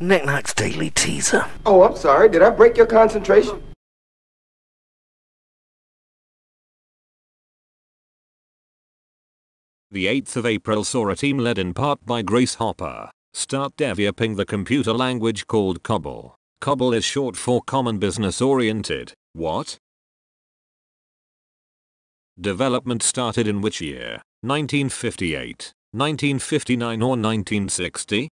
Nik Nak's Daily Teaser. Oh, I'm sorry. Did I break your concentration? The 8th of April saw a team led in part by Grace Hopper start developing the computer language called COBOL. COBOL is short for Common Business Oriented. What? Development started in which year? 1958, 1959 or 1960?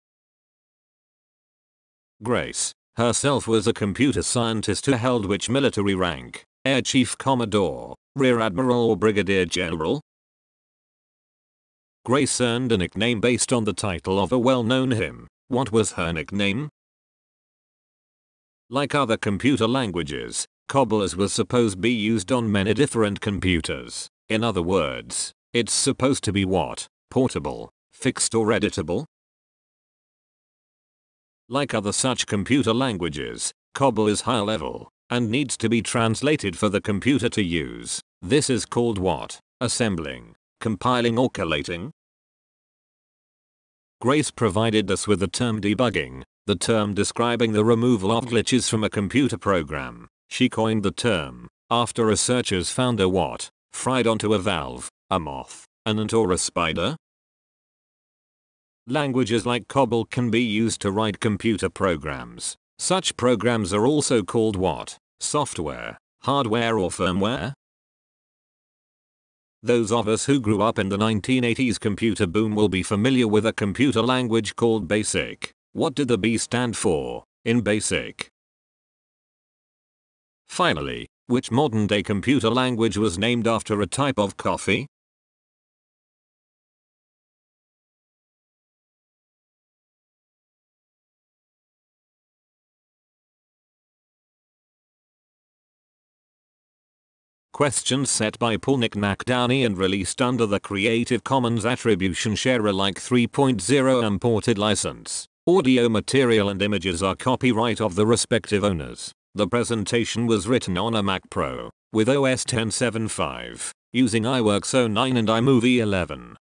Grace herself was a computer scientist who held which military rank? Air Chief Commodore, Rear Admiral or Brigadier General? Grace earned a nickname based on the title of a well-known hymn. What was her nickname? Like other computer languages, COBOL was supposed to be used on many different computers. In other words, it's supposed to be what? Portable, fixed or editable? Like other such computer languages, COBOL is high level and needs to be translated for the computer to use. This is called what? Assembling compiling or collating? Grace provided us with the term debugging, the term describing the removal of glitches from a computer program. She coined the term after researchers found a what? Fried onto a valve, a moth, an ant or a spider? Languages like COBOL can be used to write computer programs. Such programs are also called what? Software, hardware or firmware? Those of us who grew up in the 1980s computer boom will be familiar with a computer language called BASIC. What did the B stand for in BASIC? Finally, which modern day computer language was named after a type of coffee? Questions set by Paul Knick-Knack Downie and released under the Creative Commons Attribution Share Alike 3.0 imported license. Audio material and images are copyright of the respective owners. The presentation was written on a Mac Pro with OS 10.7.5 using iWorks 09 and iMovie 11.